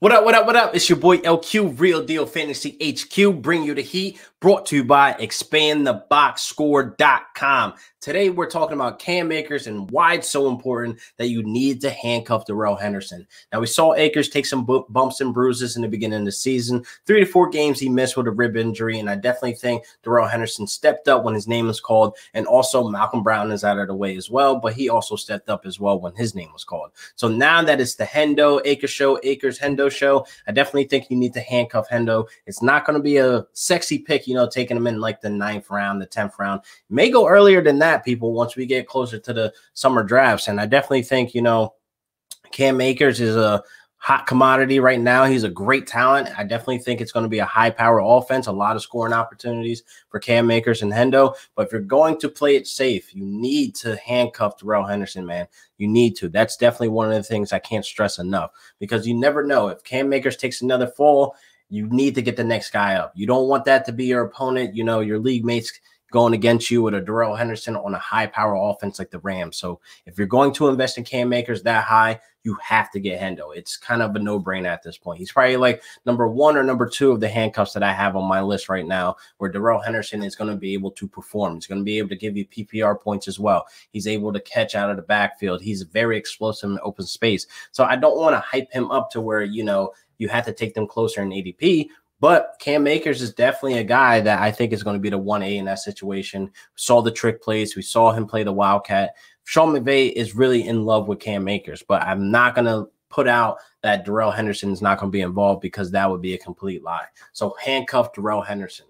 What up, what up, what up? It's your boy LQ, Real Deal Fantasy HQ, bring you the heat, brought to you by expandtheboxscore.com. Today, we're talking about Cam Akers and why it's so important that you need to handcuff Darrell Henderson. Now, we saw Akers take some bumps and bruises in the beginning of the season. Three to four games he missed with a rib injury, and I definitely think Darrell Henderson stepped up when his name was called, and also Malcolm Brown is out of the way as well, but he also stepped up as well when his name was called. So now that it's the Hendo Akers show, Akers Hendo show, I definitely think you need to handcuff Hendo. It's not going to be a sexy pick, you know, taking him in like the ninth round, the 10th round. may go earlier than that people, once we get closer to the summer drafts. And I definitely think, you know, Cam Akers is a hot commodity right now. He's a great talent. I definitely think it's going to be a high power offense, a lot of scoring opportunities for Cam Akers and Hendo. But if you're going to play it safe, you need to handcuff Darrell Henderson, man. You need to. That's definitely one of the things I can't stress enough because you never know if Cam Akers takes another fall. You need to get the next guy up. You don't want that to be your opponent. You know, your league mates going against you with a Darrell Henderson on a high power offense like the Rams. So if you're going to invest in Cam Akers that high, you have to get Hendo. It's kind of a no brainer at this point. He's probably like number one or number two of the handcuffs that I have on my list right now, where Darrell Henderson is going to be able to perform. He's going to be able to give you PPR points as well. He's able to catch out of the backfield. He's very explosive in open space. So I don't want to hype him up to where, you know, you have to take them closer in ADP, but Cam Akers is definitely a guy that I think is going to be the 1A in that situation. We saw the trick plays. We saw him play the Wildcat. Sean McVay is really in love with Cam Akers, but I'm not going to put out that Darrell Henderson is not going to be involved because that would be a complete lie. So handcuff Darrell Henderson.